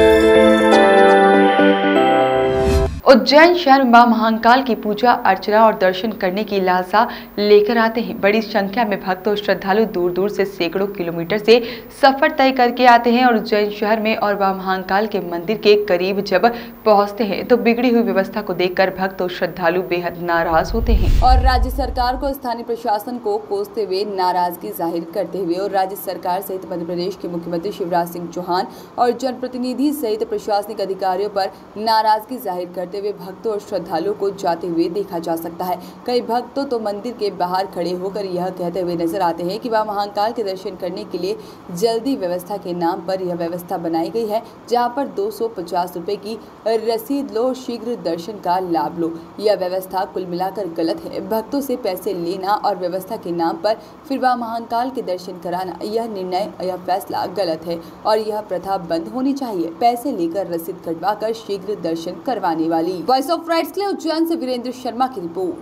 Thank you. Ujjain शहर माँ महाकाल की पूजा, अर्चना और दर्शन करने की लालसा लेकर आते हैं। बड़ी संख्या में भक्त और श्रद्धालु दूर दूर से सैकड़ों किलोमीटर से सफ़र तय करके आते हैं और उज्जैन शहर में और माँ महाकाल के मंदिर के करीब जब पहुँचते हैं तो बिगड़ी हुई व्यवस्था को देखकर भक्त और श्रद्धालु बेहद नाराज़ होते हैं। और राज्य सरकार को स्थानीय प्रशासन को कोसते हुए नाराज़गी ज़ाहिर करते हुए और राज्य सरकार सहित मध्य प्रदेश के मुख्यमंत्री शिवराज सिंह चौहान और जनप्रतिनिधि सहित प्रशासनिक अधिकारियों पर नाराज़गी ज़ाहिर करते हुए भक्तों और श्रद्धालुओं को जाते हुए देखा जा सकता है। कई भक्तों तो मंदिर के बाहर खड़े होकर यह कहते हुए नज़र आते हैं कि वह महाकाल के दर्शन करने के लिए जल्दी व्यवस्था के नाम पर यह व्यवस्था बनाई गई है, जहाँ पर दो सौ की रसीद लो, शीघ्र दर्शन का लाभ लो। यह व्यवस्था कुल मिलाकर गलत है। भक्तों से पैसे लेना और व्यवस्था के नाम पर फिर वह महाकाल के दर्शन कराना, यह निर्णय यह फैसला गलत है और यह प्रथा बंद होनी चाहिए। पैसे लेकर रसीद कटवा कर शीघ्र दर्शन करवाने वाली वॉइस ऑफ़ राइट्स के लिए उज्जैन से वीरेंद्र शर्मा की रिपोर्ट।